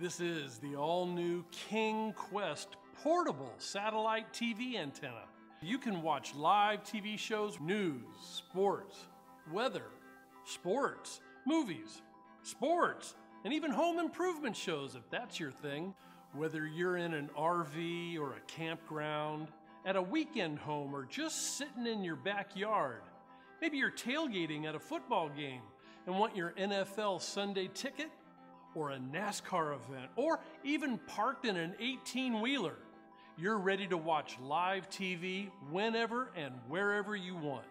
This is the all new King Quest portable satellite TV antenna. You can watch live TV shows, news, sports, weather, sports, movies, sports, and even home improvement shows if that's your thing. Whether you're in an RV or a campground, at a weekend home, or just sitting in your backyard. Maybe you're tailgating at a football game and want your NFL Sunday ticket, or a NASCAR event, or even parked in an 18 wheeler. You're ready to watch live TV whenever and wherever you want.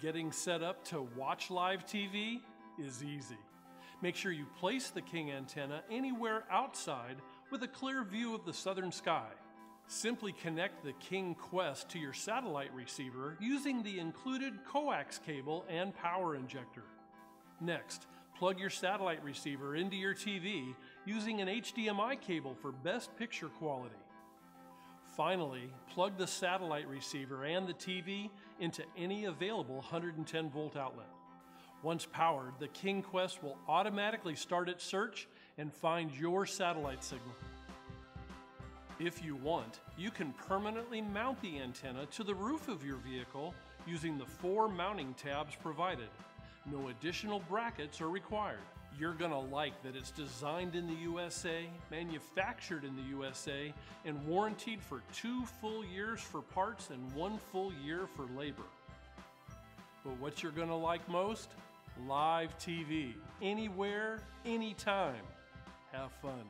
Getting set up to watch live TV is easy. Make sure you place the King antenna anywhere outside with a clear view of the southern sky. Simply connect the King Quest to your satellite receiver using the included coax cable and power injector. Next, plug your satellite receiver into your TV using an HDMI cable for best picture quality. Finally, plug the satellite receiver and the TV into any available 110 volt outlet. Once powered, the King Quest will automatically start its search and find your satellite signal. If you want, you can permanently mount the antenna to the roof of your vehicle using the four mounting tabs provided. No additional brackets are required. You're gonna like that it's designed in the USA, manufactured in the USA, and warranted for two full years for parts and one full year for labor. But what you're gonna like most? Live TV. Anywhere, anytime. Have fun.